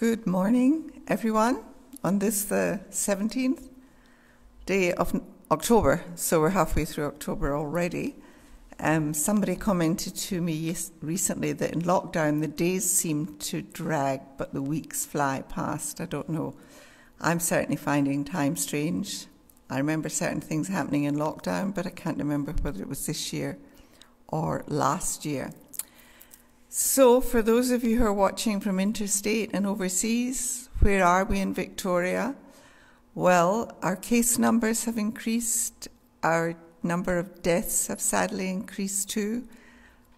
Good morning, everyone, on this, the 17th day of October. So we're halfway through October already. Um, somebody commented to me recently that in lockdown the days seem to drag, but the weeks fly past. I don't know. I'm certainly finding time strange. I remember certain things happening in lockdown, but I can't remember whether it was this year or last year. So, for those of you who are watching from interstate and overseas, where are we in Victoria? Well, our case numbers have increased, our number of deaths have sadly increased too.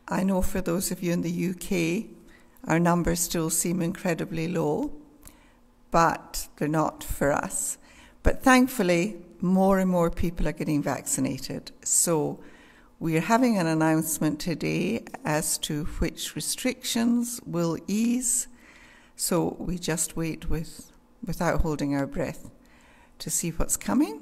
I know for those of you in the UK, our numbers still seem incredibly low, but they're not for us. But thankfully, more and more people are getting vaccinated. So, we are having an announcement today as to which restrictions will ease, so we just wait with, without holding our breath to see what's coming.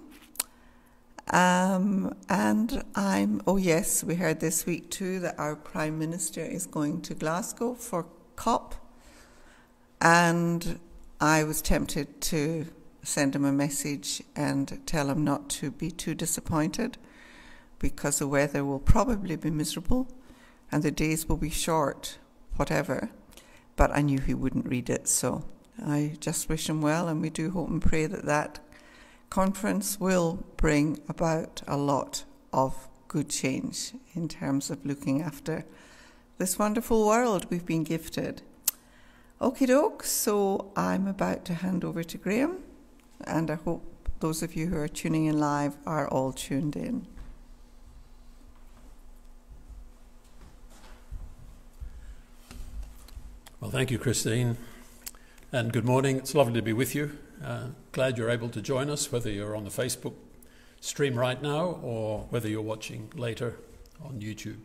Um, and I'm, oh yes, we heard this week too that our Prime Minister is going to Glasgow for COP. And I was tempted to send him a message and tell him not to be too disappointed because the weather will probably be miserable and the days will be short, whatever. But I knew he wouldn't read it, so I just wish him well, and we do hope and pray that that conference will bring about a lot of good change in terms of looking after this wonderful world we've been gifted. Okie doke, so I'm about to hand over to Graham, and I hope those of you who are tuning in live are all tuned in. Well, thank you, Christine, and good morning. It's lovely to be with you. Uh, glad you're able to join us, whether you're on the Facebook stream right now or whether you're watching later on YouTube.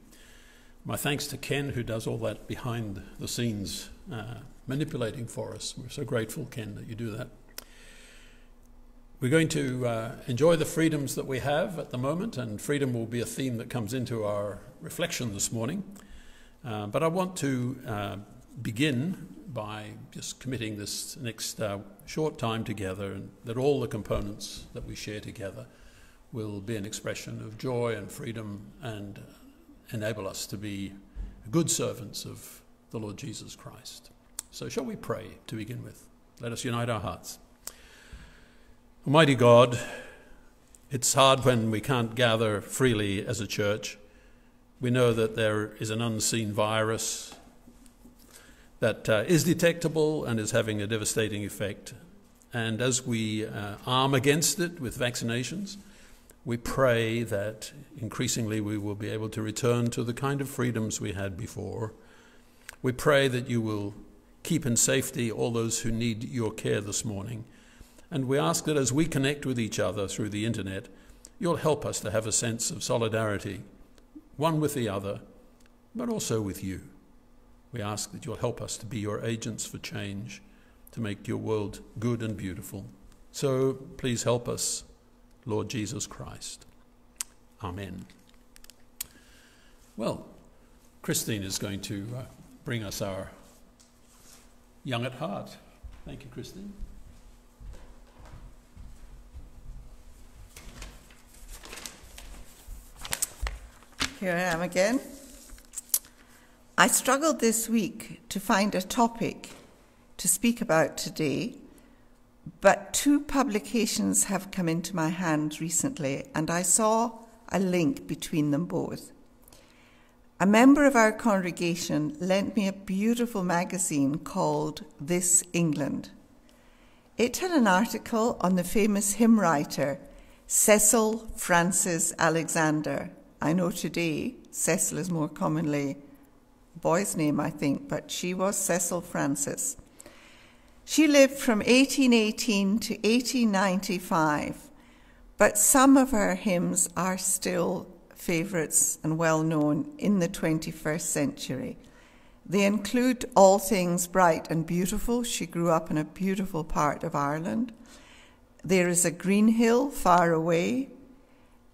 My thanks to Ken, who does all that behind the scenes uh, manipulating for us. We're so grateful, Ken, that you do that. We're going to uh, enjoy the freedoms that we have at the moment, and freedom will be a theme that comes into our reflection this morning. Uh, but I want to uh, begin by just committing this next uh, short time together and that all the components that we share together will be an expression of joy and freedom and enable us to be good servants of the Lord Jesus Christ. So, shall we pray to begin with? Let us unite our hearts. Almighty God, it's hard when we can't gather freely as a church. We know that there is an unseen virus that uh, is detectable and is having a devastating effect. And as we uh, arm against it with vaccinations, we pray that increasingly we will be able to return to the kind of freedoms we had before. We pray that you will keep in safety all those who need your care this morning. And we ask that as we connect with each other through the internet, you'll help us to have a sense of solidarity, one with the other, but also with you. We ask that you'll help us to be your agents for change, to make your world good and beautiful. So please help us, Lord Jesus Christ. Amen. Well, Christine is going to uh, bring us our Young at Heart. Thank you, Christine. Here I am again. I struggled this week to find a topic to speak about today, but two publications have come into my hands recently, and I saw a link between them both. A member of our congregation lent me a beautiful magazine called This England. It had an article on the famous hymn writer Cecil Frances Alexander. I know today Cecil is more commonly boy's name, I think, but she was Cecil Frances. She lived from 1818 to 1895, but some of her hymns are still favourites and well known in the 21st century. They include All Things Bright and Beautiful. She grew up in a beautiful part of Ireland. There is a green hill far away,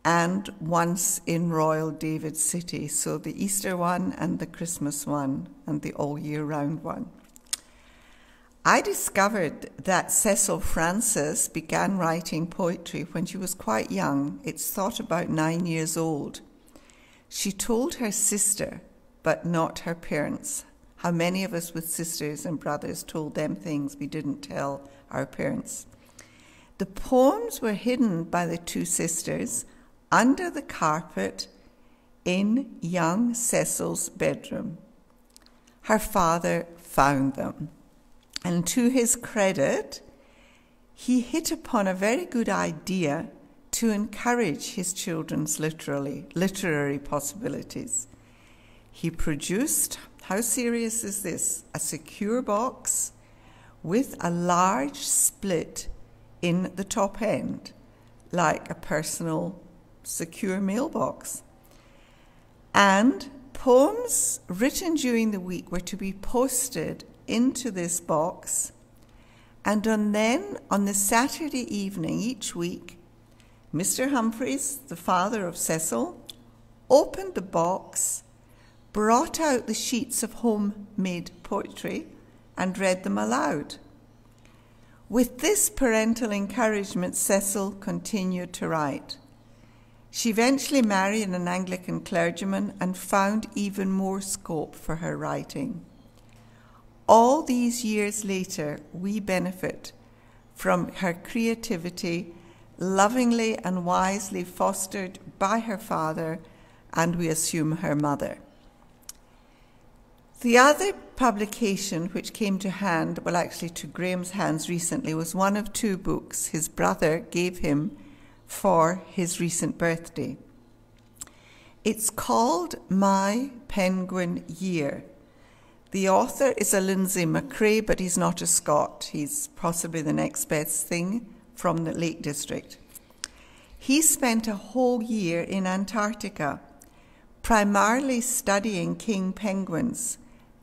and once in Royal David City. So the Easter one and the Christmas one and the all year round one. I discovered that Cecil Frances began writing poetry when she was quite young. It's thought about nine years old. She told her sister, but not her parents. How many of us with sisters and brothers told them things we didn't tell our parents? The poems were hidden by the two sisters under the carpet in young Cecil's bedroom. Her father found them. And to his credit, he hit upon a very good idea to encourage his children's literally, literary possibilities. He produced, how serious is this? A secure box with a large split in the top end, like a personal secure mailbox. And poems written during the week were to be posted into this box. And on then, on the Saturday evening each week, Mr. Humphreys, the father of Cecil, opened the box, brought out the sheets of homemade poetry, and read them aloud. With this parental encouragement, Cecil continued to write. She eventually married an Anglican clergyman and found even more scope for her writing. All these years later, we benefit from her creativity, lovingly and wisely fostered by her father, and we assume her mother. The other publication which came to hand, well, actually to Graham's hands recently, was one of two books his brother gave him for his recent birthday. It's called My Penguin Year the author is a Lindsay McCrae, but he's not a Scot. He's possibly the next best thing from the Lake District. He spent a whole year in Antarctica, primarily studying king penguins,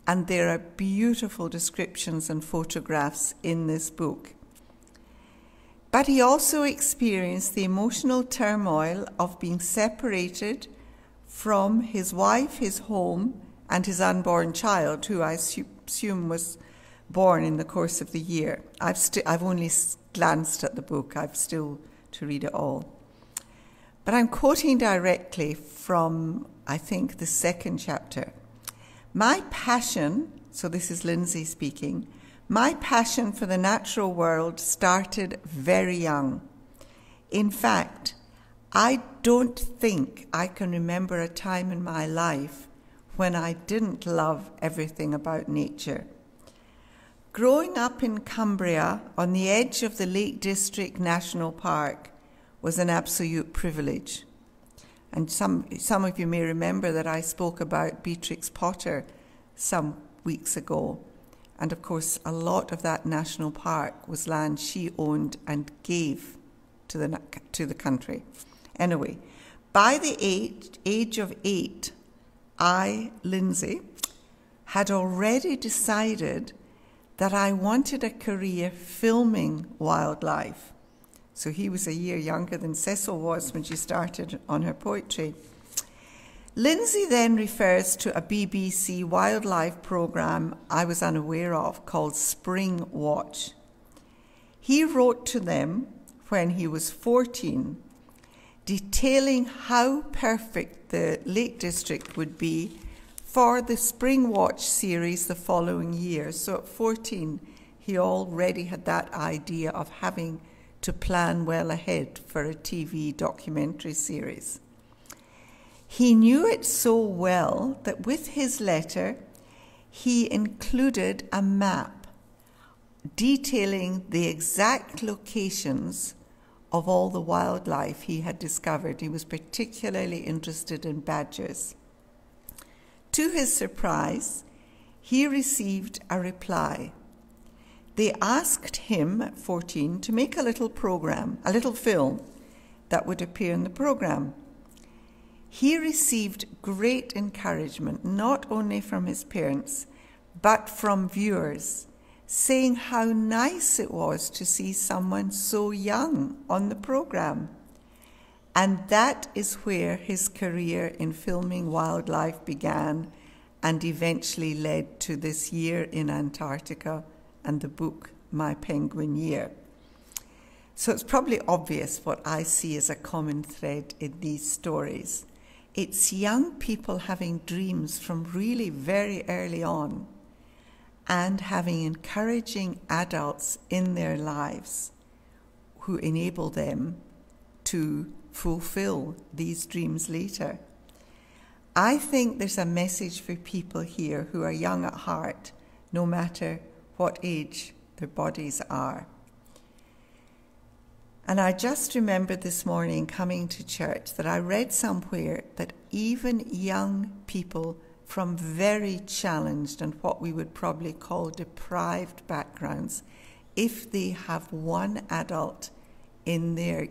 and there are beautiful descriptions and photographs in this book. But he also experienced the emotional turmoil of being separated from his wife, his home, and his unborn child, who I assume was born in the course of the year. I've, st- I've only glanced at the book, I've still to read it all. But I'm quoting directly from, I think, the second chapter. My passion, so this is Lindsay speaking, my passion for the natural world started very young. In fact, I don't think I can remember a time in my life when I didn't love everything about nature. Growing up in Cumbria on the edge of the Lake District National Park was an absolute privilege. And some, some of you may remember that I spoke about Beatrix Potter some weeks ago. And of course, a lot of that national park was land she owned and gave to the, to the country. Anyway, by the age, age of eight, I, Lindsay, had already decided that I wanted a career filming wildlife. So he was a year younger than Cecil was when she started on her poetry. Lindsay then refers to a BBC wildlife programme I was unaware of called Spring Watch. He wrote to them when he was 14 detailing how perfect the Lake District would be for the Spring Watch series the following year. So at 14, he already had that idea of having to plan well ahead for a TV documentary series. He knew it so well that with his letter, he included a map detailing the exact locations of all the wildlife he had discovered. He was particularly interested in badgers. To his surprise, he received a reply. They asked him at 14 to make a little program, a little film that would appear in the program. He received great encouragement, not only from his parents, but from viewers saying how nice it was to see someone so young on the program. And that is where his career in filming wildlife began and eventually led to this year in Antarctica and the book My Penguin Year. So it's probably obvious what I see as a common thread in these stories. It's young people having dreams from really very early on and having encouraging adults in their lives who enable them to fulfill these dreams later. I think there's a message for people here who are young at heart, no matter what age their bodies are. And I just remembered this morning coming to church that I read somewhere that even young people from very challenged and what we would probably call deprived backgrounds, if they have one adult in their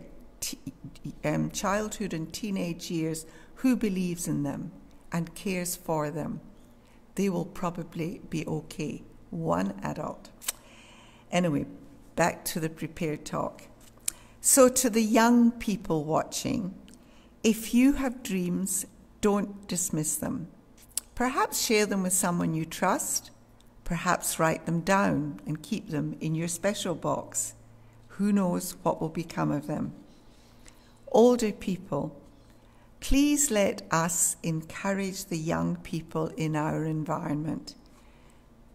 um, childhood and teenage years who believes in them and cares for them, they will probably be okay. One adult. Anyway, back to the prepared talk. So, to the young people watching, if you have dreams, don't dismiss them. Perhaps share them with someone you trust. Perhaps write them down and keep them in your special box. Who knows what will become of them? Older people, please let us encourage the young people in our environment.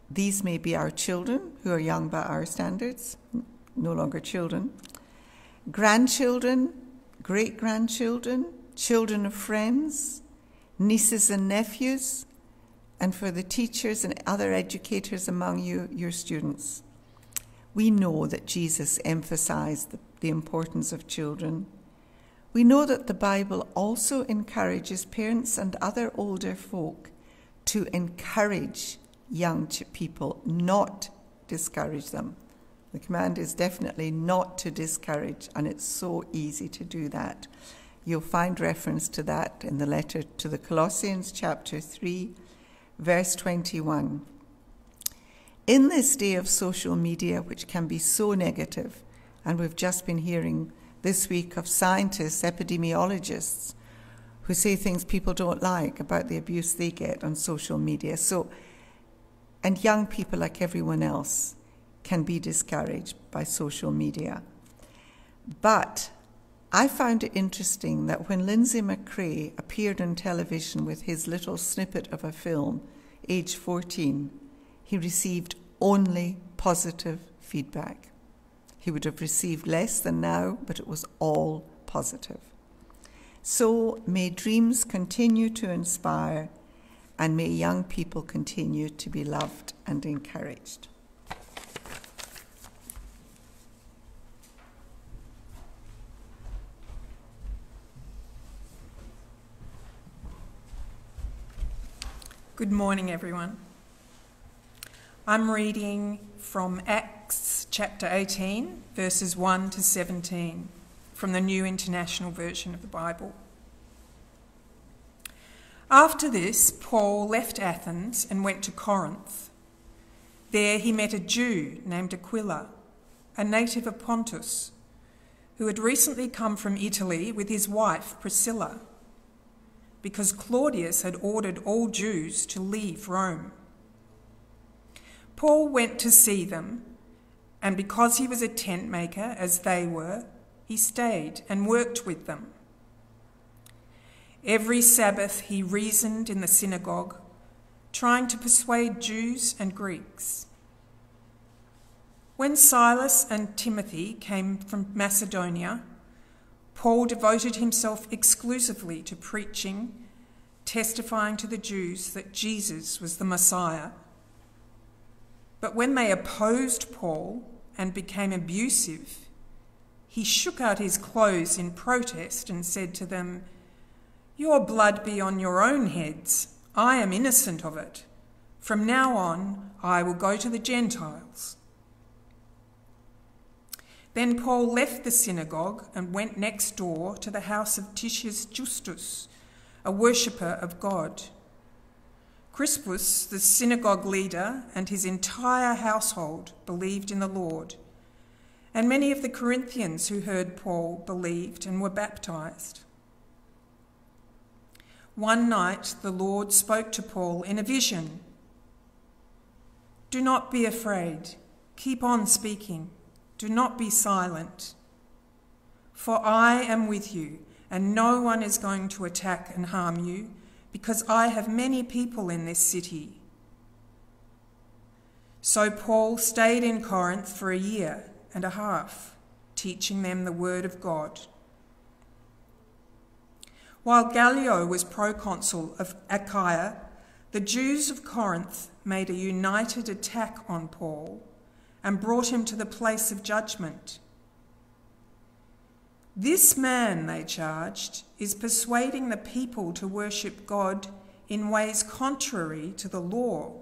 These may be our children, who are young by our standards, no longer children grandchildren, great grandchildren, children of friends, nieces and nephews, and for the teachers and other educators among you, your students. We know that Jesus emphasized the, the importance of children. We know that the Bible also encourages parents and other older folk to encourage young people, not discourage them. The command is definitely not to discourage, and it's so easy to do that. You'll find reference to that in the letter to the Colossians, chapter 3, verse 21. In this day of social media, which can be so negative, and we've just been hearing this week of scientists, epidemiologists, who say things people don't like about the abuse they get on social media. So, and young people like everyone else can be discouraged by social media. But I found it interesting that when Lindsay McCrae appeared on television with his little snippet of a film, age 14, he received only positive feedback. He would have received less than now, but it was all positive. So may dreams continue to inspire, and may young people continue to be loved and encouraged. Good morning, everyone. I'm reading from Acts chapter 18, verses 1 to 17, from the New International Version of the Bible. After this, Paul left Athens and went to Corinth. There he met a Jew named Aquila, a native of Pontus, who had recently come from Italy with his wife Priscilla because Claudius had ordered all Jews to leave Rome. Paul went to see them, and because he was a tent maker, as they were, he stayed and worked with them. Every Sabbath he reasoned in the synagogue, trying to persuade Jews and Greeks. When Silas and Timothy came from Macedonia, Paul devoted himself exclusively to preaching, testifying to the Jews that Jesus was the Messiah. But when they opposed Paul and became abusive, he shook out his clothes in protest and said to them, Your blood be on your own heads. I am innocent of it. From now on, I will go to the Gentiles. Then Paul left the synagogue and went next door to the house of Titius Justus, a worshipper of God. Crispus, the synagogue leader, and his entire household believed in the Lord. And many of the Corinthians who heard Paul believed and were baptized. One night the Lord spoke to Paul in a vision Do not be afraid. keep on speaking. Do not be silent. For I am with you, and no one is going to attack and harm you, because I have many people in this city. So Paul stayed in Corinth for a year and a half, teaching them the word of God. While Gallio was proconsul of Achaia, the Jews of Corinth made a united attack on Paul and brought him to the place of judgment. This man, they charged, is persuading the people to worship God in ways contrary to the law.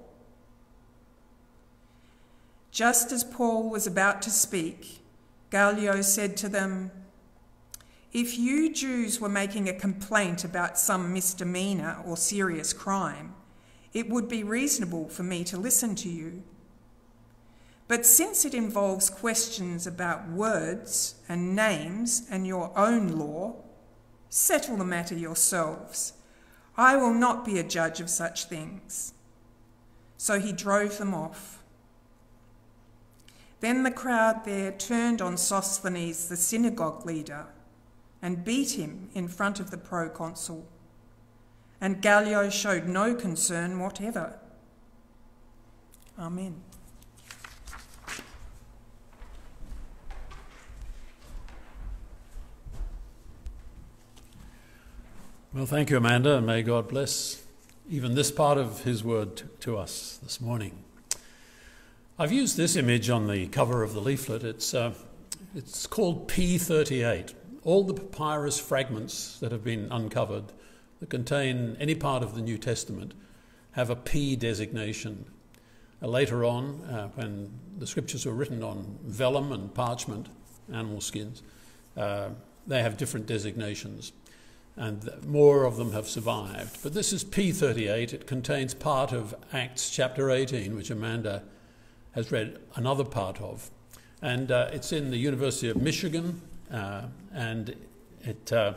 Just as Paul was about to speak, Gallio said to them, If you Jews were making a complaint about some misdemeanour or serious crime, it would be reasonable for me to listen to you. But since it involves questions about words and names and your own law, settle the matter yourselves. I will not be a judge of such things. So he drove them off. Then the crowd there turned on Sosthenes, the synagogue leader, and beat him in front of the proconsul. And Gallio showed no concern whatever. Amen. Well, thank you, Amanda, and may God bless even this part of His word to us this morning. I've used this image on the cover of the leaflet. It's, uh, it's called P38. All the papyrus fragments that have been uncovered that contain any part of the New Testament have a P designation. Uh, later on, uh, when the scriptures were written on vellum and parchment, animal skins, uh, they have different designations and more of them have survived. But this is P38. It contains part of Acts chapter 18, which Amanda has read another part of. And uh, it's in the University of Michigan, uh, and it, uh,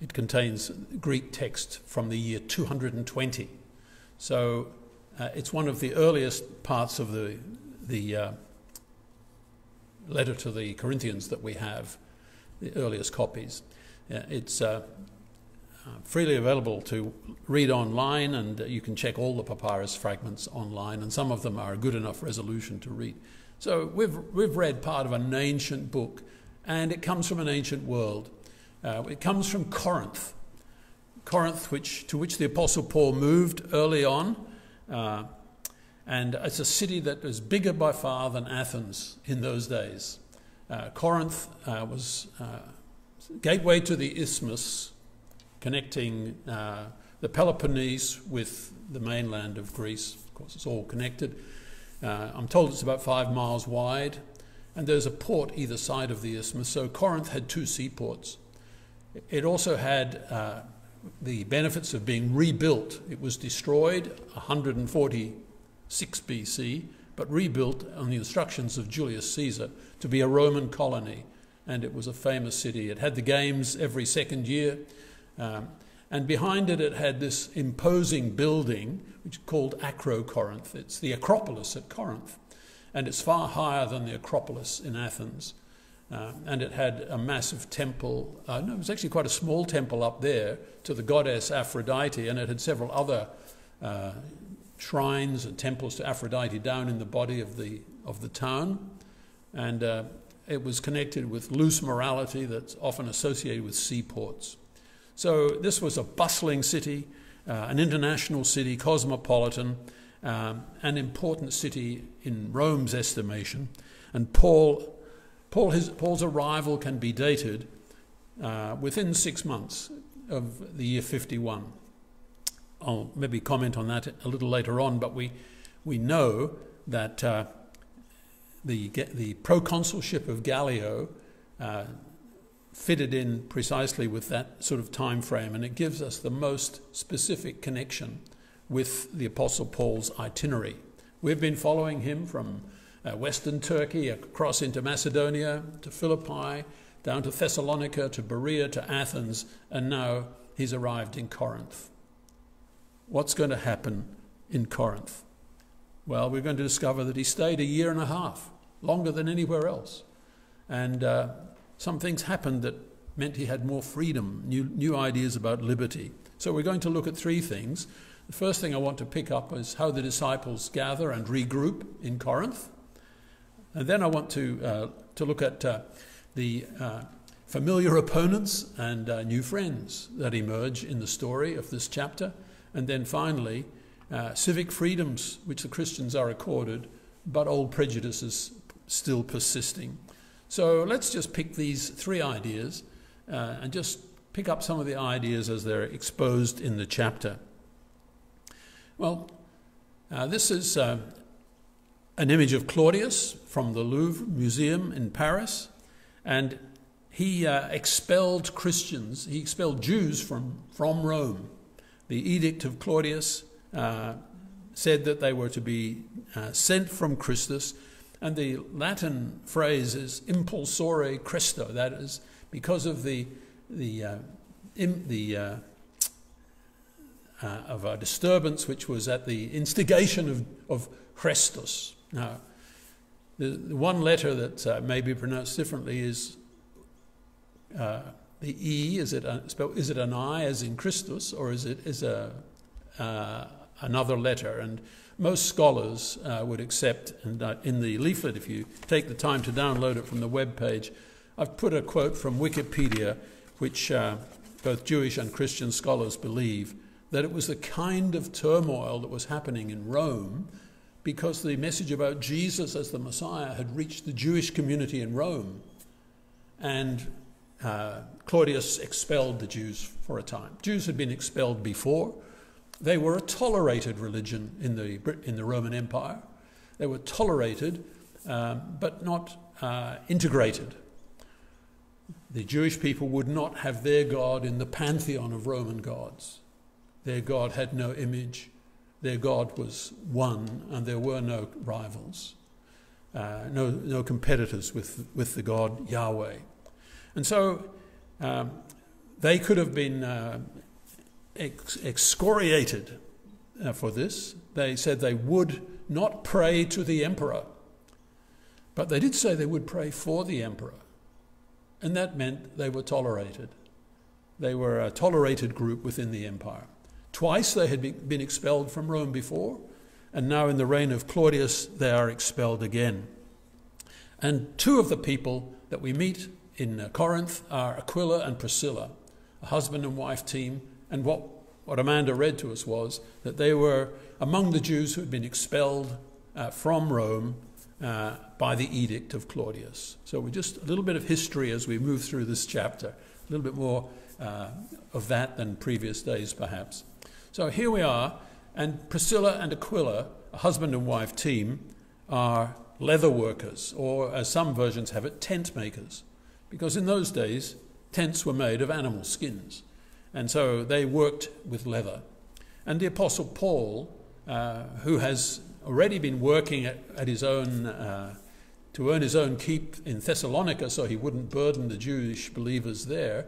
it contains Greek text from the year 220. So uh, it's one of the earliest parts of the, the uh, letter to the Corinthians that we have, the earliest copies. It's uh, uh, freely available to read online, and you can check all the papyrus fragments online, and some of them are a good enough resolution to read. So we've, we've read part of an ancient book, and it comes from an ancient world. Uh, it comes from Corinth, Corinth, which, to which the Apostle Paul moved early on. Uh, and it's a city that was bigger by far than Athens in those days. Uh, Corinth uh, was uh, gateway to the isthmus connecting uh, the Peloponnese with the mainland of Greece. Of course, it's all connected. Uh, I'm told it's about five miles wide, and there's a port either side of the isthmus. So Corinth had two seaports. It also had uh, the benefits of being rebuilt. It was destroyed 146 BC, but rebuilt on the instructions of Julius Caesar to be a Roman colony and it was a famous city. It had the games every second year, um, and behind it, it had this imposing building, which is called Acrocorinth. It's the Acropolis at Corinth, and it's far higher than the Acropolis in Athens. Uh, and it had a massive temple. Uh, no, it was actually quite a small temple up there to the goddess Aphrodite, and it had several other uh, shrines and temples to Aphrodite down in the body of the of the town. And uh, it was connected with loose morality that's often associated with seaports. So this was a bustling city, uh, an international city, cosmopolitan, um, an important city in Rome's estimation. And Paul, Paul his, Paul's arrival can be dated uh, within six months of the year 51. I'll maybe comment on that a little later on, but we, we know that uh, the, the proconsulship of Gallio uh, fitted in precisely with that sort of time frame, and it gives us the most specific connection with the Apostle Paul's itinerary. We've been following him from uh, Western Turkey across into Macedonia to Philippi, down to Thessalonica to Berea to Athens, and now he's arrived in Corinth. What's going to happen in Corinth? Well, we're going to discover that he stayed a year and a half, longer than anywhere else. And uh, some things happened that meant he had more freedom, new, new ideas about liberty. So we're going to look at three things. The first thing I want to pick up is how the disciples gather and regroup in Corinth. And then I want to, uh, to look at uh, the uh, familiar opponents and uh, new friends that emerge in the story of this chapter. And then finally, uh, civic freedoms which the Christians are accorded, but old prejudices still persisting. So let's just pick these three ideas uh, and just pick up some of the ideas as they're exposed in the chapter. Well, uh, this is uh, an image of Claudius from the Louvre Museum in Paris, and he uh, expelled Christians, he expelled Jews from, from Rome. The Edict of Claudius uh, said that they were to be uh, sent from Christus, and the Latin phrase is impulsore Chresto, that is, because of the, the, uh, in, the uh, uh, of a disturbance which was at the instigation of, of Christus. Now, the, the one letter that may be pronounced differently is the E. Is it, a, is it an I as in Christus, or is it is a, another letter? And most scholars uh, would accept, and uh, in the leaflet, if you take the time to download it from the web page, I've put a quote from Wikipedia, which uh, both Jewish and Christian scholars believe that it was the kind of turmoil that was happening in Rome because the message about Jesus as the Messiah had reached the Jewish community in Rome. And uh, Claudius expelled the Jews for a time. Jews had been expelled before. They were a tolerated religion in the, in the Roman Empire. They were tolerated, um, but not uh, integrated. The Jewish people would not have their God in the pantheon of Roman gods. Their God had no image. Their God was one, and there were no rivals, uh, no, no competitors with, with the God Yahweh. And so um, they could have been uh, ex- excoriated uh, for this. They said they would not pray to the emperor, but they did say they would pray for the emperor. And that meant they were tolerated. They were a tolerated group within the empire. Twice they had been expelled from Rome before, and now in the reign of Claudius they are expelled again. And two of the people that we meet in uh, Corinth are Aquila and Priscilla, a husband and wife team. And what, what Amanda read to us was that they were among the Jews who had been expelled uh, from Rome uh, by the edict of Claudius. So we're just a little bit of history as we move through this chapter, a little bit more uh, of that than previous days, perhaps. So here we are, and Priscilla and Aquila, a husband and wife team, are leather workers, or as some versions have it, tent makers. Because in those days, tents were made of animal skins. And so they worked with leather. And the Apostle Paul, uh, who has already been working at, at his own, uh, to earn his own keep in Thessalonica so he wouldn't burden the Jewish believers there,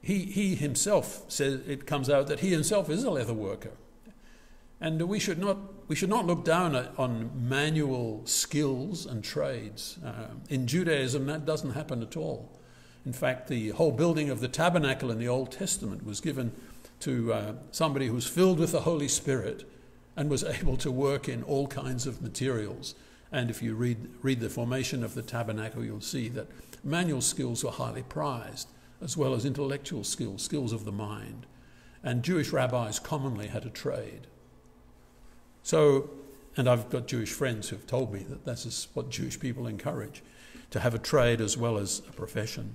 he, he himself says, it comes out that he himself is a leather worker. And we should not, we should not look down on manual skills and trades. Uh, in Judaism, that doesn't happen at all. In fact, the whole building of the tabernacle in the Old Testament was given to uh, somebody who was filled with the Holy Spirit and was able to work in all kinds of materials. And if you read, read the formation of the tabernacle, you'll see that manual skills were highly prized, as well as intellectual skills, skills of the mind. And Jewish rabbis commonly had a trade. So, and I've got Jewish friends who've told me that this is what Jewish people encourage to have a trade as well as a profession.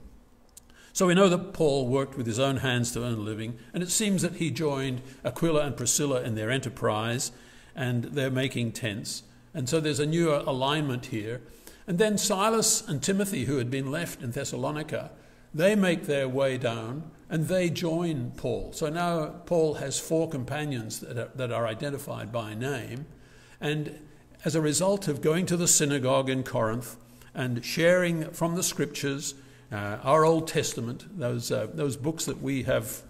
So we know that Paul worked with his own hands to earn a living, and it seems that he joined Aquila and Priscilla in their enterprise, and they're making tents. And so there's a new alignment here. And then Silas and Timothy, who had been left in Thessalonica, they make their way down and they join Paul. So now Paul has four companions that are, that are identified by name. And as a result of going to the synagogue in Corinth and sharing from the scriptures, uh, our Old Testament, those, uh, those books that we have,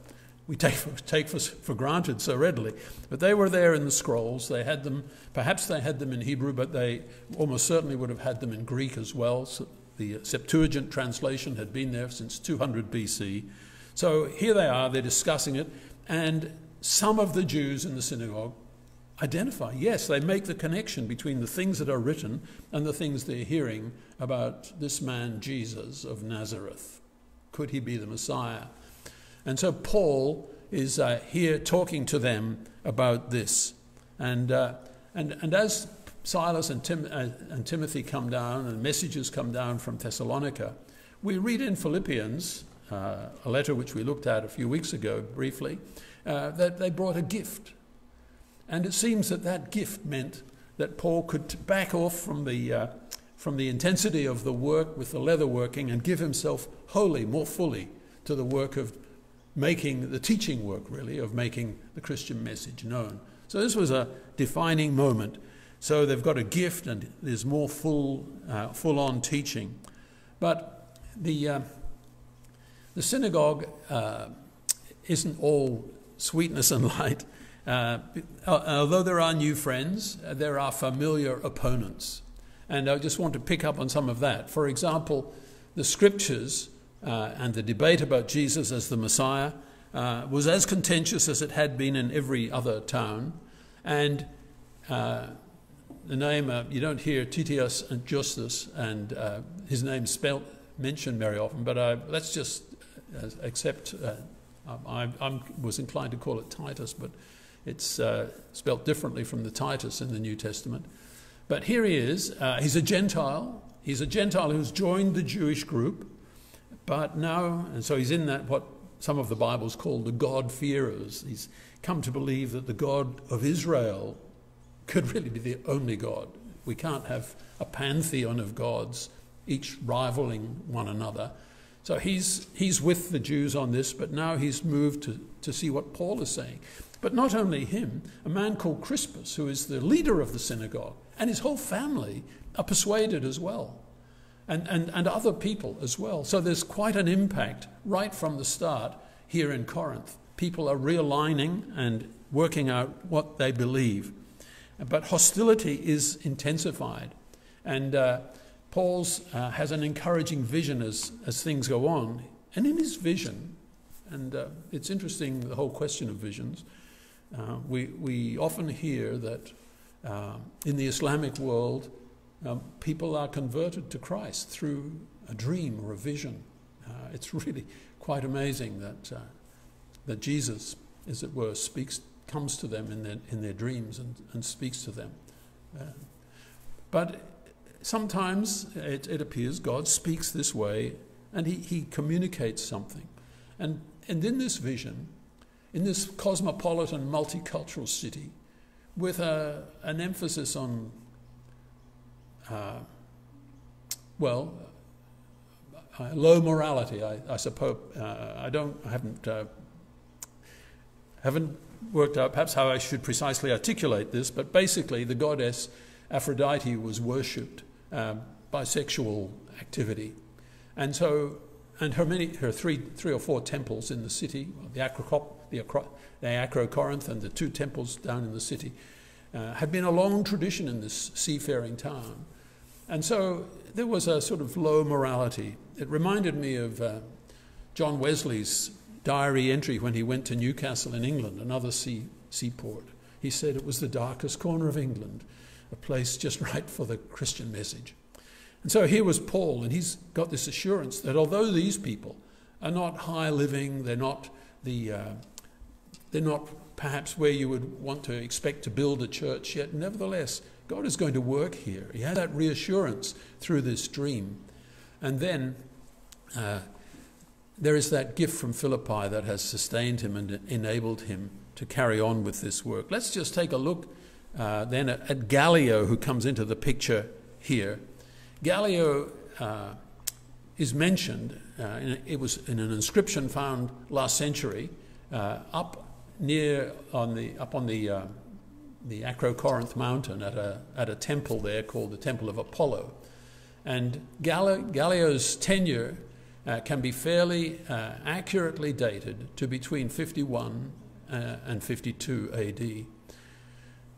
we take for, take for, for granted so readily. But they were there in the scrolls. They had them, perhaps they had them in Hebrew, but they almost certainly would have had them in Greek as well. So the Septuagint translation had been there since 200 BC. So here they are, they're discussing it, and some of the Jews in the synagogue identify. Yes, they make the connection between the things that are written and the things they're hearing about this man, Jesus of Nazareth. Could he be the Messiah? And so Paul is uh, here talking to them about this. And, uh, and, and as Silas and, Tim, uh, and Timothy come down and messages come down from Thessalonica, we read in Philippians, uh, a letter which we looked at a few weeks ago briefly, uh, that they brought a gift. And it seems that that gift meant that Paul could back off from the, uh, from the intensity of the work with the leather working and give himself wholly, more fully, to the work of making the teaching work, really, of making the Christian message known. So this was a defining moment. So they've got a gift, and there's more full, uh, full-on teaching. But the uh, the synagogue uh, isn't all sweetness and light. Uh, although there are new friends, uh, there are familiar opponents. And I just want to pick up on some of that. For example, the scriptures uh, and the debate about Jesus as the Messiah uh, was as contentious as it had been in every other town. And uh, the name, uh, you don't hear Titius and Justus, and his name spelt mentioned very often, but let's just accept. I, I, was inclined to call it Titus, but it's uh, spelt differently from the Titus in the New Testament. But here he is. Uh, he's a Gentile. He's a Gentile who's joined the Jewish group. But now, and so he's in that what some of the Bibles call the God-fearers. He's come to believe that the God of Israel could really be the only God. We can't have a pantheon of gods, each rivaling one another. So he's, he's with the Jews on this, but now he's moved to, to see what Paul is saying. But not only him, a man called Crispus, who is the leader of the synagogue, and his whole family are persuaded as well and, and, and other people as well. So there's quite an impact right from the start here in Corinth. People are realigning and working out what they believe. But hostility is intensified. And uh, Paul's uh, has an encouraging vision as, as things go on. And in his vision, and uh, it's interesting the whole question of visions, uh, we, we often hear that uh, in the Islamic world, um, people are converted to Christ through a dream or a vision. Uh, it's really quite amazing that, uh, that Jesus, as it were, speaks, comes to them in their, in their dreams and, and speaks to them. Uh, but sometimes it, it, appears God speaks this way and he, he communicates something. And, and in this vision, in this cosmopolitan, multicultural city, with a, an emphasis on uh, well, uh, low morality, I, I suppose. Uh, I don't, I haven't, uh, haven't worked out perhaps how I should precisely articulate this, but basically the goddess Aphrodite was worshipped um, by sexual activity. And so, and her, many, her three, three or four temples in the city, the, Acrocop, the, Acro, the Acrocorinth and the two temples down in the city, uh, had been a long tradition in this seafaring town. And so there was a sort of low morality. It reminded me of uh, John Wesley's diary entry when he went to Newcastle in England, another sea, seaport. He said it was the darkest corner of England, a place just right for the Christian message. And so here was Paul, and he's got this assurance that although these people are not high living, they're not the, uh, they're not perhaps where you would want to expect to build a church, yet nevertheless God is going to work here. He had that reassurance through this dream. And then uh, there is that gift from Philippi that has sustained him and enabled him to carry on with this work. Let's just take a look uh, then at, at, Gallio, who comes into the picture here. Gallio uh, is mentioned, uh, it was in an inscription found last century uh, up near on the, up on the uh, the Acrocorinth mountain at a, at a temple there called the Temple of Apollo. And Gallio's tenure uh, can be fairly uh, accurately dated to between 51 uh, and 52 AD.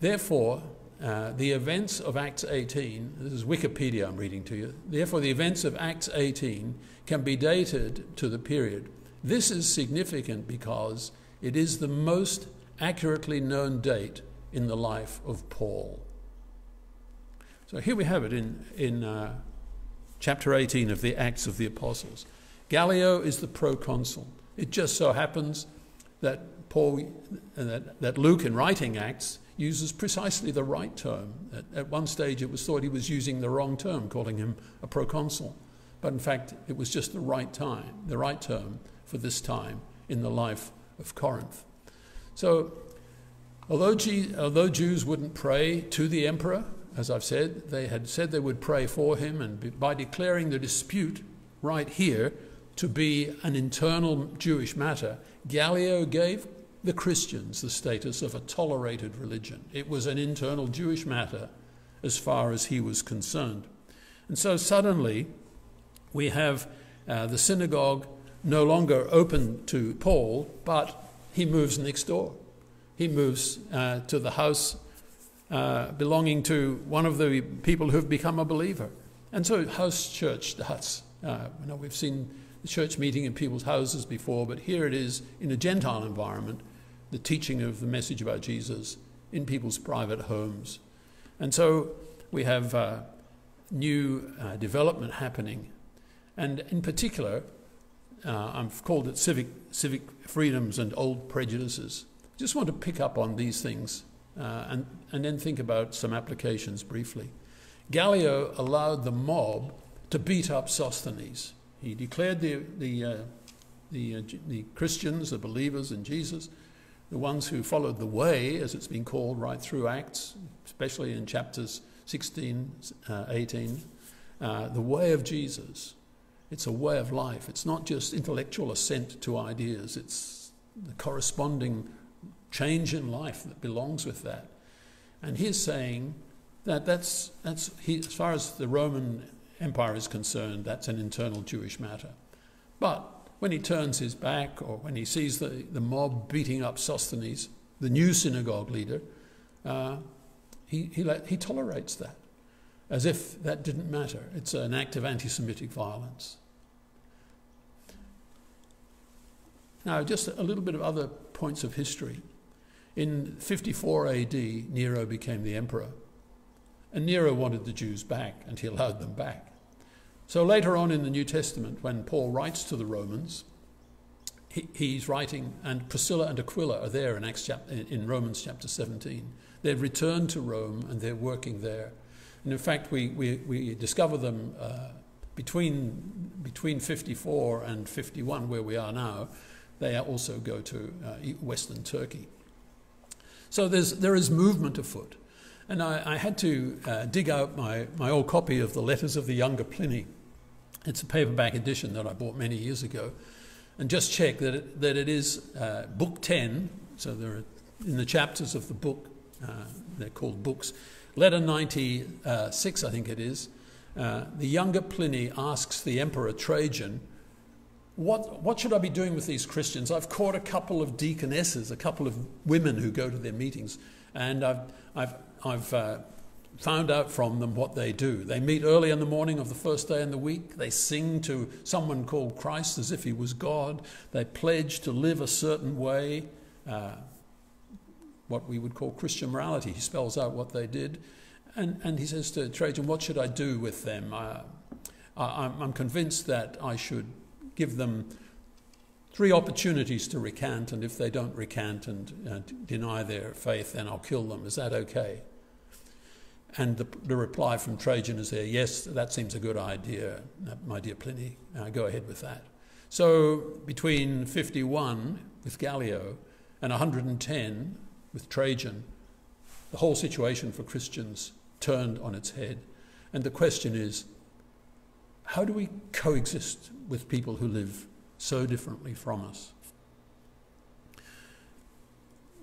Therefore, uh, the events of Acts 18, this is Wikipedia I'm reading to you, therefore, the events of Acts 18 can be dated to the period. This is significant because it is the most accurately known date in the life of Paul. So here we have it in, in uh, chapter 18 of the Acts of the Apostles. Gallio is the proconsul. It just so happens that Paul, uh, that, that Luke, in writing Acts, uses precisely the right term. At, at, one stage, it was thought he was using the wrong term, calling him a proconsul. But in fact, it was just the right time, the right term for this time in the life of Corinth. So, although, G- although Jews wouldn't pray to the emperor, as I've said, they had said they would pray for him, and by declaring the dispute right here to be an internal Jewish matter, Gallio gave the Christians the status of a tolerated religion. It was an internal Jewish matter as far as he was concerned. And so suddenly we have uh, the synagogue no longer open to Paul, but he moves next door. He moves uh, to the house uh, belonging to one of the people who've become a believer. And so house church starts. Uh, you know, we've seen the church meeting in people's houses before, but here it is in a Gentile environment the teaching of the message about Jesus in people's private homes. And so we have uh, new uh, development happening. And in particular, uh, I've called it civic, civic freedoms and old prejudices. Just want to pick up on these things uh, and, and then think about some applications briefly. Gallio allowed the mob to beat up Sosthenes. He declared the, the, uh, the, uh, the Christians, the believers in Jesus, the ones who followed the way, as it's been called right through Acts, especially in chapters 16, uh, 18, uh, the way of Jesus. It's a way of life. It's not just intellectual assent to ideas, it's the corresponding change in life that belongs with that. And he's saying that that's, that's he, as far as the Roman Empire is concerned, that's an internal Jewish matter. But when he turns his back or when he sees the, the mob beating up Sosthenes, the new synagogue leader, uh, he, he, let, he tolerates that as if that didn't matter. It's an act of anti Semitic violence. Now, just a little bit of other points of history. In 54 AD, Nero became the emperor. And Nero wanted the Jews back, and he allowed them back. So later on in the New Testament, when Paul writes to the Romans, he, he's writing, and Priscilla and Aquila are there in, Acts chapter, in Romans chapter 17. They've returned to Rome and they're working there. And in fact, we, we, we discover them uh, between, between 54 and 51, where we are now. They also go to uh, Western Turkey. So there's, there is movement afoot. And I, I had to uh, dig out my, my old copy of the Letters of the Younger Pliny. It's a paperback edition that I bought many years ago. And just check that it, that it is uh, book 10. So there are, in the chapters of the book, uh, they're called books. Letter 96, I think it is. Uh, the younger Pliny asks the Emperor Trajan, what, what should I be doing with these Christians? I've caught a couple of deaconesses, a couple of women who go to their meetings, and I've, I've I've uh, found out from them what they do. They meet early in the morning of the first day in the week. They sing to someone called Christ as if he was God. They pledge to live a certain way, uh, what we would call Christian morality. He spells out what they did. And, and he says to Trajan, What should I do with them? Uh, I, I'm convinced that I should give them three opportunities to recant, and if they don't recant and uh, deny their faith, then I'll kill them. Is that okay? And the, the, reply from Trajan is there, yes, that seems a good idea, my dear Pliny. Uh, go ahead with that. So between 51 with Gallio and 110 with Trajan, the whole situation for Christians turned on its head. And the question is how do we coexist with people who live so differently from us?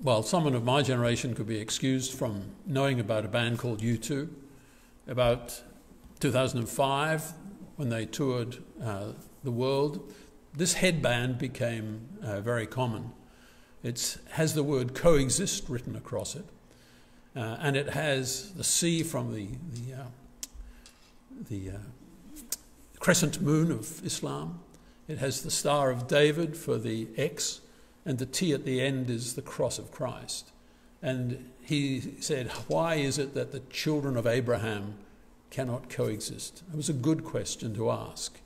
Well, someone of my generation could be excused from knowing about a band called U2. About 2005, when they toured uh, the world, this headband became uh, very common. It has the word coexist written across it, uh, and it has the C from the, the, uh, the uh, crescent moon of Islam. It has the Star of David for the X, and the T at the end is the cross of Christ. And he said, Why is it that the children of Abraham cannot coexist? It was a good question to ask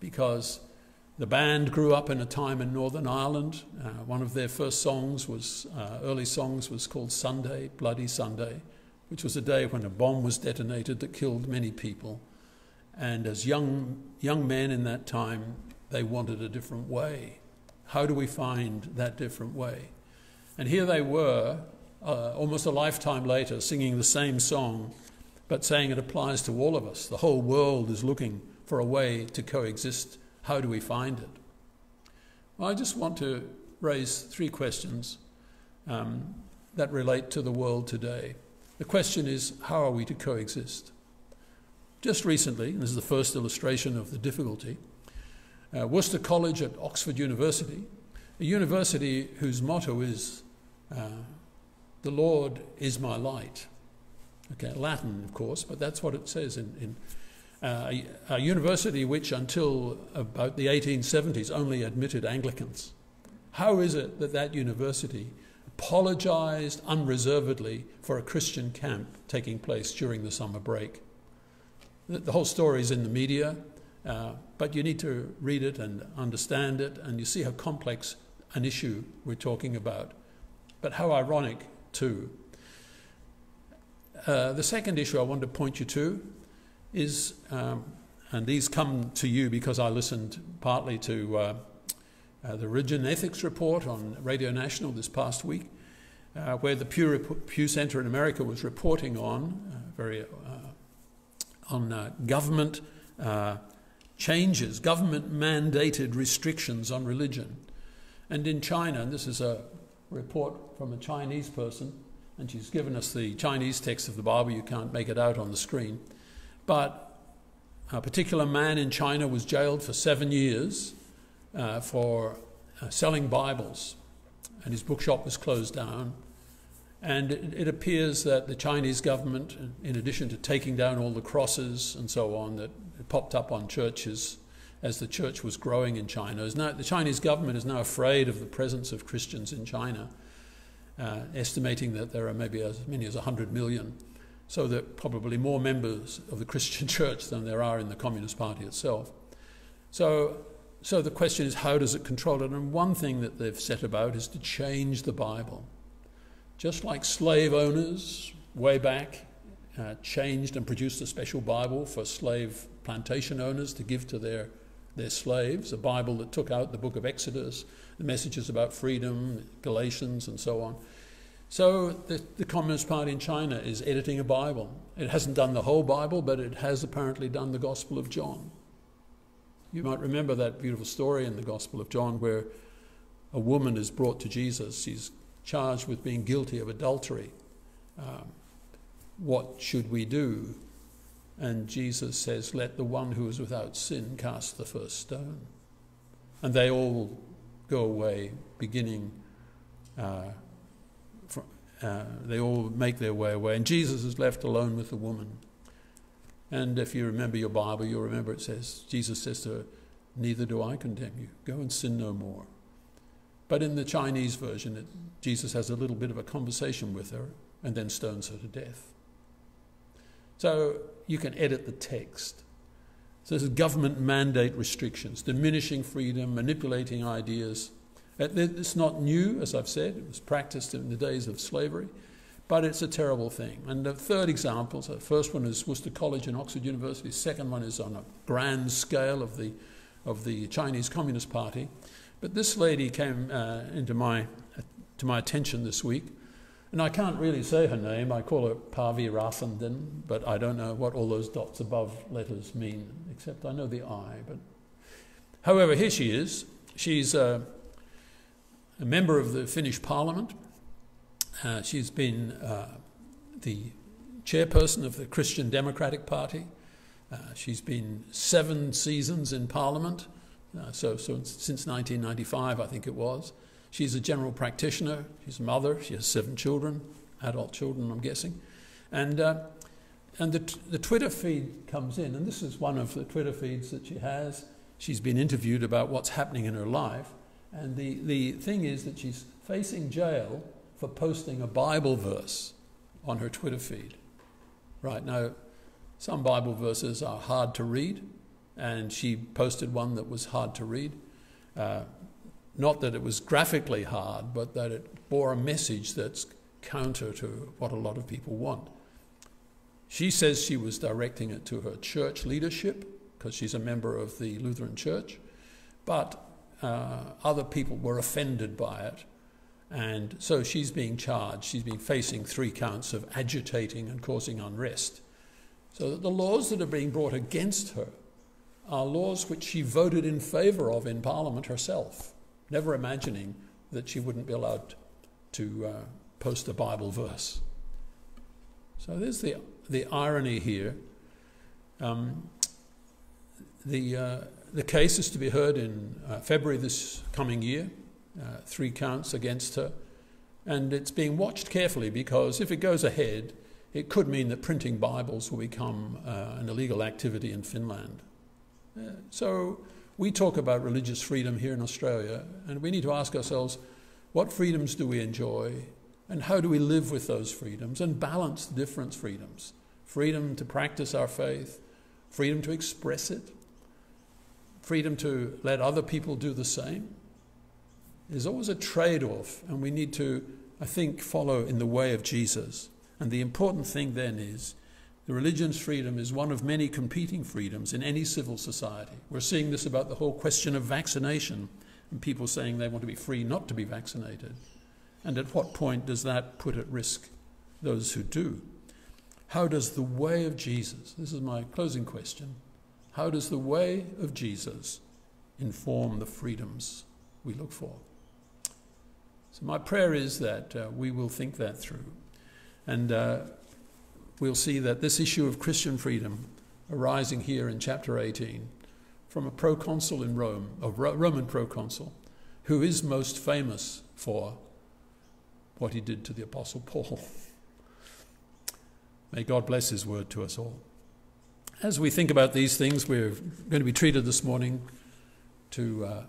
because the band grew up in a time in Northern Ireland. Uh, one of their first songs was, uh, early songs was called Sunday, Bloody Sunday, which was a day when a bomb was detonated that killed many people. And as young, young men in that time, they wanted a different way. How do we find that different way? And here they were, uh, almost a lifetime later, singing the same song, but saying it applies to all of us. The whole world is looking for a way to coexist how do we find it? Well, I just want to raise three questions um, that relate to the world today. The question is how are we to coexist? Just recently, and this is the first illustration of the difficulty, uh, Worcester College at Oxford University, a university whose motto is uh, The Lord is my light. Okay, Latin, of course, but that's what it says in, in uh, a university which until about the 1870s only admitted Anglicans. How is it that that university apologized unreservedly for a Christian camp taking place during the summer break? The, the whole story is in the media, uh, but you need to read it and understand it, and you see how complex an issue we're talking about. But how ironic, too. Uh, the second issue I want to point you to is, um, and these come to you because I listened partly to uh, uh, the Religion Ethics Report on Radio National this past week, uh, where the Pew, Pew Center in America was reporting on very on government changes, government mandated restrictions on religion. And in China, and this is a report from a Chinese person, and she's given us the Chinese text of the Bible. You can't make it out on the screen. But a particular man in China was jailed for seven years uh, for uh, selling Bibles, and his bookshop was closed down. And it, it, appears that the Chinese government, in addition to taking down all the crosses and so on that popped up on churches as the church was growing in China, is now, the Chinese government is now afraid of the presence of Christians in China, uh, estimating that there are maybe as many as 100 million so that probably more members of the Christian church than there are in the Communist Party itself. So, so the question is, how does it control it? And one thing that they've set about is to change the Bible. Just like slave owners way back uh, changed and produced a special Bible for slave plantation owners to give to their, their slaves, a Bible that took out the book of Exodus, the messages about freedom, Galatians, and so on. So the, the, Communist Party in China is editing a Bible. It hasn't done the whole Bible, but it has apparently done the Gospel of John. You might remember that beautiful story in the Gospel of John where a woman is brought to Jesus. She's charged with being guilty of adultery. Um, what should we do? And Jesus says, Let the one who is without sin cast the first stone. And they all go away, beginning. Uh, uh, they all make their way away, and Jesus is left alone with the woman. And if you remember your Bible, you'll remember it says, Jesus says to her, Neither do I condemn you. Go and sin no more. But in the Chinese version, it, Jesus has a little bit of a conversation with her and then stones her to death. So you can edit the text. So this is government mandate restrictions, diminishing freedom, manipulating ideas. It's not new, as I've said, it was practiced in the days of slavery, but it's a terrible thing. And the third example, so the first one is Worcester College and Oxford University, the second one is on a grand scale of the, of the Chinese Communist Party. But this lady came uh, into my, to my attention this week, and I can't really say her name. I call her Parvi Rathandin, but I don't know what all those dots above letters mean, except I know the I. But however, here she is. She's uh, a member of the Finnish Parliament. Uh, she's been uh, the chairperson of the Christian Democratic Party. Uh, she's been seven seasons in Parliament Uh, so, so since 1995, I think it was. She's a general practitioner. She's a mother. She has seven children, adult children, I'm guessing. And, uh, and the, the Twitter feed comes in, and this is one of the Twitter feeds that she has. She's been interviewed about what's happening in her life. And the, the thing is that she's facing jail for posting a Bible verse on her Twitter feed. Right now, some Bible verses are hard to read, and she posted one that was hard to read. Uh, not that it was graphically hard, but that it bore a message that's counter to what a lot of people want. She says she was directing it to her church leadership because she's a member of the Lutheran Church, but uh, other people were offended by it. And so she's being charged. She's been facing three counts of agitating and causing unrest. So that the laws that are being brought against her are laws which she voted in favour of in Parliament herself, never imagining that she wouldn't be allowed to uh, post a Bible verse. So there's the, the irony here. Um, the, uh, the case is to be heard in uh, February this coming year, uh, three counts against her. And it's being watched carefully because if it goes ahead, it could mean that printing Bibles will become uh, an illegal activity in Finland. So we talk about religious freedom here in Australia, and we need to ask ourselves what freedoms do we enjoy, and how do we live with those freedoms and balance different freedoms? Freedom to practice our faith, freedom to express it, freedom to let other people do the same. There's always a trade off, and we need to, I think, follow in the way of Jesus. And the important thing then is the religion's freedom is one of many competing freedoms in any civil society. We're seeing this about the whole question of vaccination and people saying they want to be free not to be vaccinated. And at what point does that put at risk those who do? How does the way of Jesus, this is my closing question, how does the way of Jesus inform the freedoms we look for? So, my prayer is that uh, we will think that through. And uh, we'll see that this issue of Christian freedom arising here in chapter 18 from a proconsul in Rome, a Roman proconsul, who is most famous for what he did to the Apostle Paul. May God bless his word to us all. As we think about these things, we're going to be treated this morning to uh,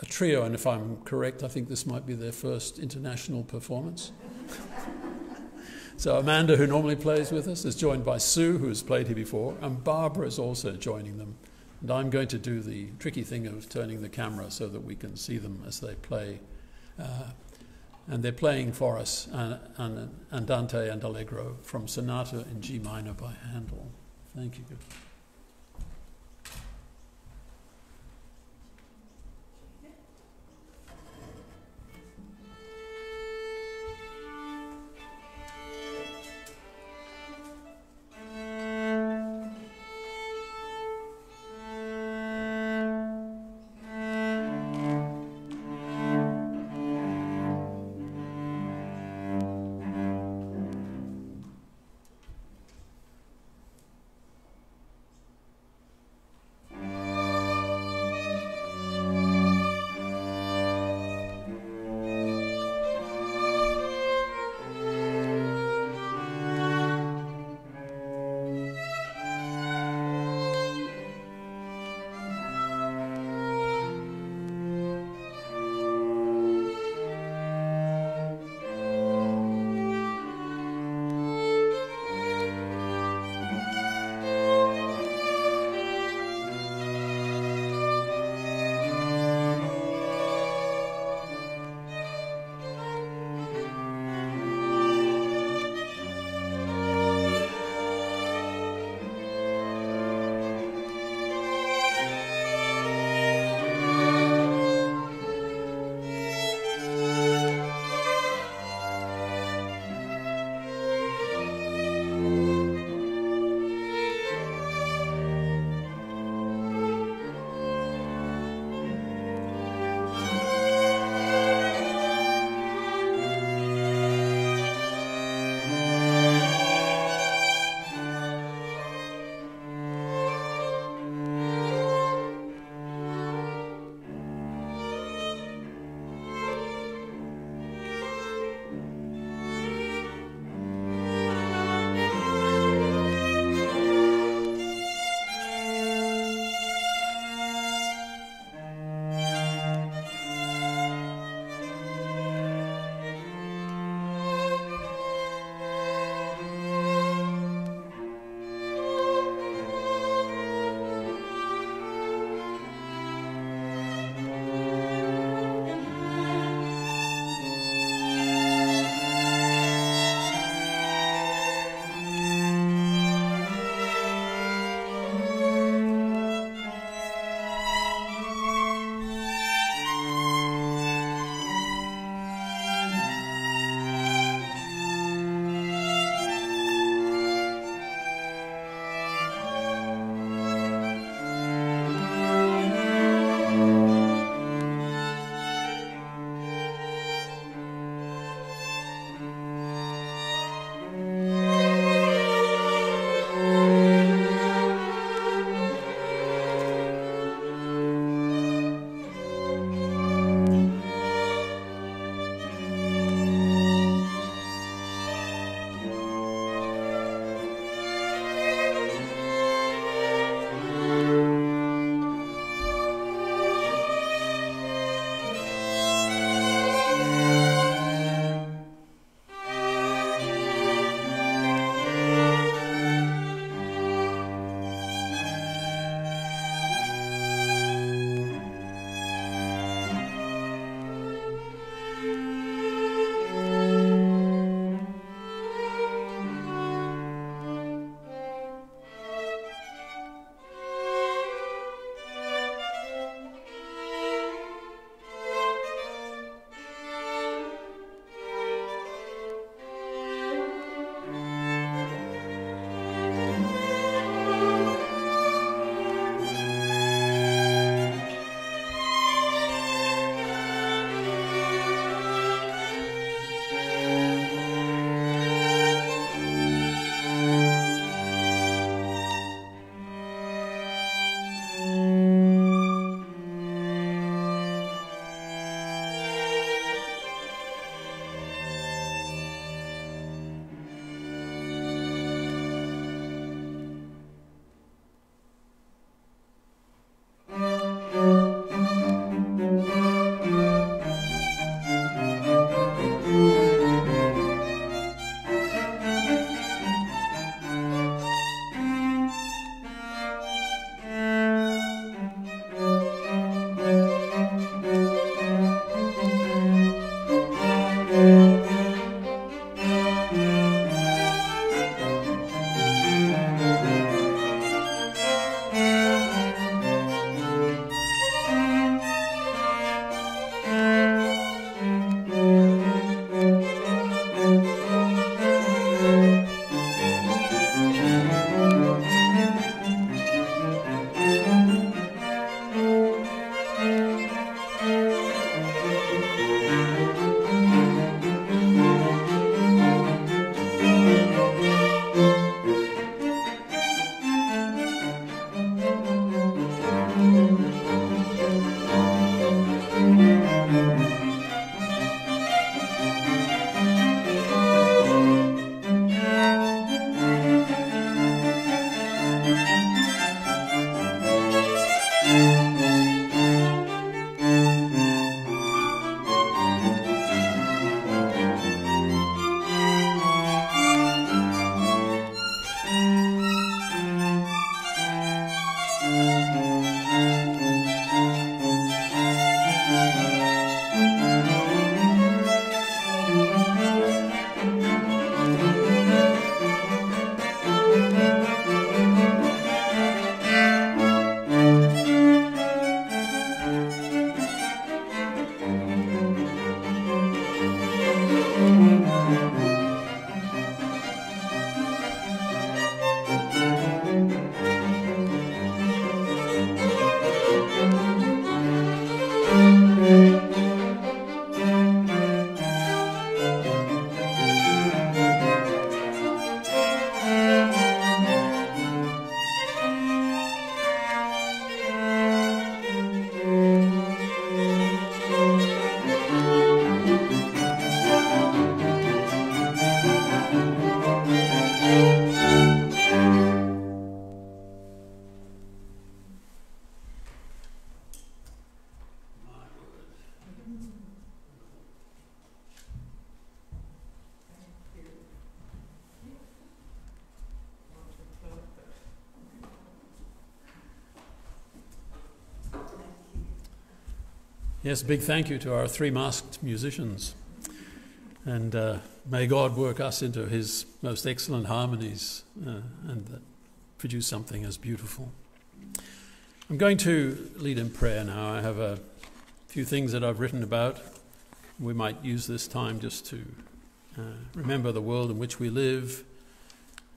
a trio, and if I'm correct, I think this might be their first international performance. so Amanda, who normally plays with us, is joined by Sue, who has played here before, and Barbara is also joining them. And I'm going to do the tricky thing of turning the camera so that we can see them as they play. Uh, and they're playing for us Andante and Allegro from Sonata in G minor by Handel. Thank you. Yes, big thank you to our three masked musicians. And uh, may God work us into his most excellent harmonies uh, and uh, produce something as beautiful. I'm going to lead in prayer now. I have a few things that I've written about. We might use this time just to uh, remember the world in which we live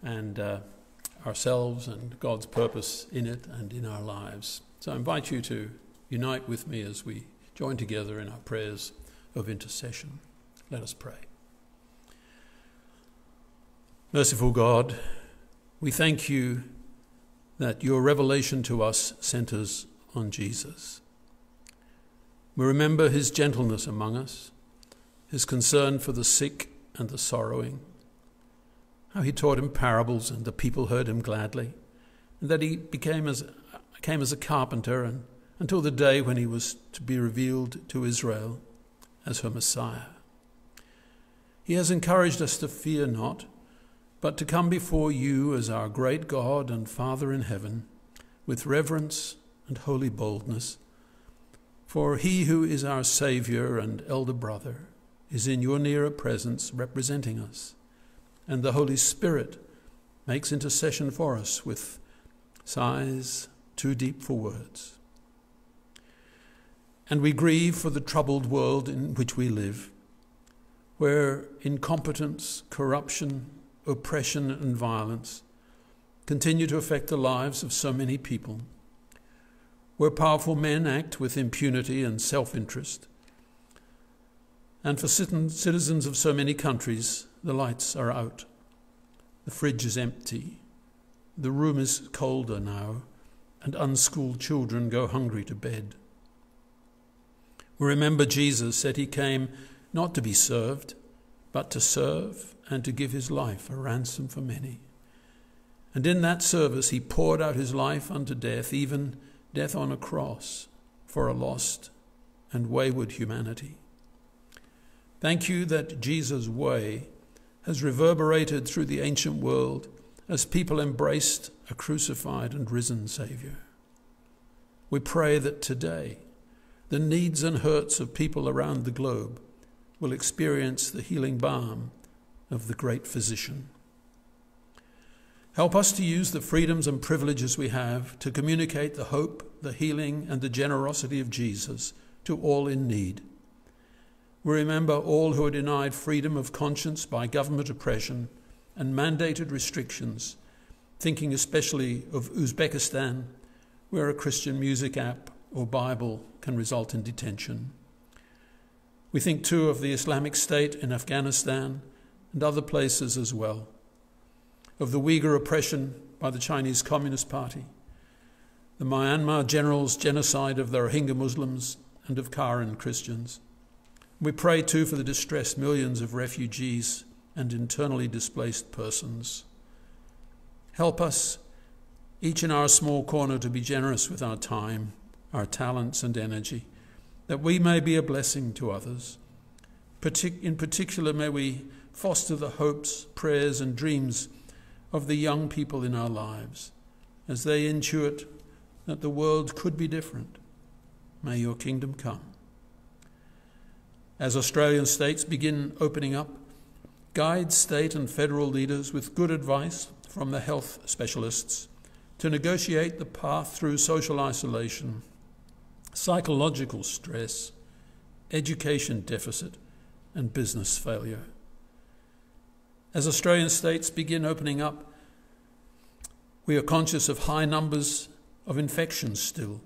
and uh, ourselves and God's purpose in it and in our lives. So I invite you to unite with me as we join together in our prayers of intercession. Let us pray. Merciful God, we thank you that your revelation to us centers on Jesus. We remember his gentleness among us, his concern for the sick and the sorrowing, how he taught in parables and the people heard him gladly, and that he became as, came as a carpenter and until the day when he was to be revealed to Israel as her Messiah. He has encouraged us to fear not, but to come before you as our great God and Father in heaven with reverence and holy boldness. For he who is our Saviour and elder brother is in your nearer presence representing us, and the Holy Spirit makes intercession for us with sighs too deep for words and we grieve for the troubled world in which we live, where incompetence, corruption, oppression, and violence continue to affect the lives of so many people, where powerful men act with impunity and self interest. And for citizens of so many countries, the lights are out, the fridge is empty, the room is colder now, and unschooled children go hungry to bed. We remember, Jesus said he came not to be served, but to serve and to give his life a ransom for many. And in that service, he poured out his life unto death, even death on a cross, for a lost and wayward humanity. Thank you that Jesus' way has reverberated through the ancient world as people embraced a crucified and risen Saviour. We pray that today, the needs and hurts of people around the globe will experience the healing balm of the great physician. Help us to use the freedoms and privileges we have to communicate the hope, the healing, and the generosity of Jesus to all in need. We remember all who are denied freedom of conscience by government oppression and mandated restrictions, thinking especially of Uzbekistan, where a Christian music app or Bible can result in detention. We think too of the Islamic State in Afghanistan and other places as well, of the Uyghur oppression by the Chinese Communist Party, the Myanmar generals' genocide of the Rohingya Muslims and of Karen Christians. We pray too for the distressed millions of refugees and internally displaced persons. Help us, each in our small corner, to be generous with our time our talents and energy, that we may be a blessing to others. In particular, may we foster the hopes, prayers, and dreams of the young people in our lives as they intuit that the world could be different. May your kingdom come. As Australian states begin opening up, guide state and federal leaders with good advice from the health specialists to negotiate the path through social isolation, psychological stress, education deficit, and business failure. As Australian states begin opening up, we are conscious of high numbers of infections still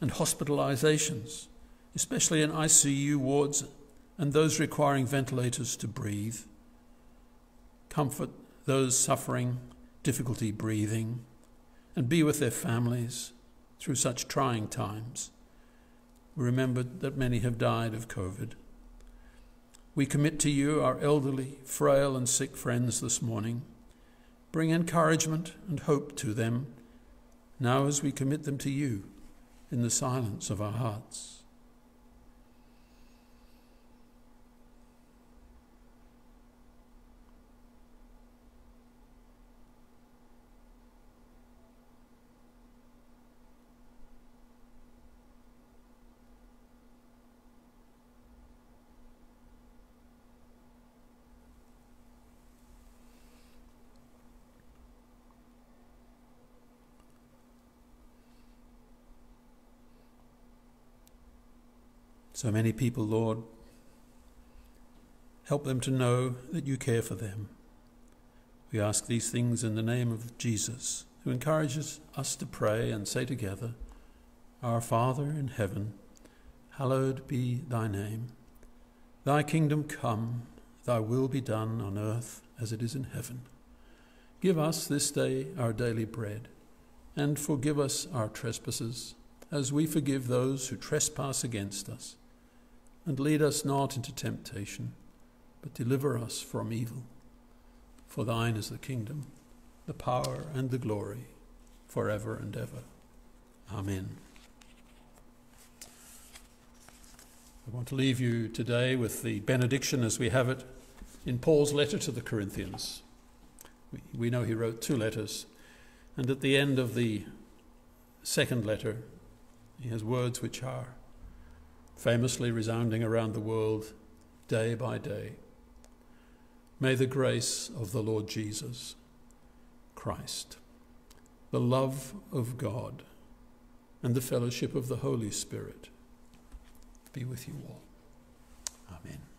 and hospitalizations, especially in ICU wards and those requiring ventilators to breathe. Comfort those suffering difficulty breathing and be with their families through such trying times. Remember that many have died of COVID. We commit to you our elderly, frail, and sick friends this morning. Bring encouragement and hope to them now as we commit them to you in the silence of our hearts. So many people, Lord, help them to know that you care for them. We ask these things in the name of Jesus, who encourages us to pray and say together, Our Father in heaven, hallowed be thy name. Thy kingdom come, thy will be done on earth as it is in heaven. Give us this day our daily bread, and forgive us our trespasses, as we forgive those who trespass against us and lead us not into temptation, but deliver us from evil. For thine is the kingdom, the power, and the glory, forever and ever. Amen. I want to leave you today with the benediction as we have it in Paul's letter to the Corinthians. We, we know he wrote two letters, and at the end of the second letter, he has words which are famously resounding around the world day by day. May the grace of the Lord Jesus Christ, the love of God, and the fellowship of the Holy Spirit be with you all. Amen.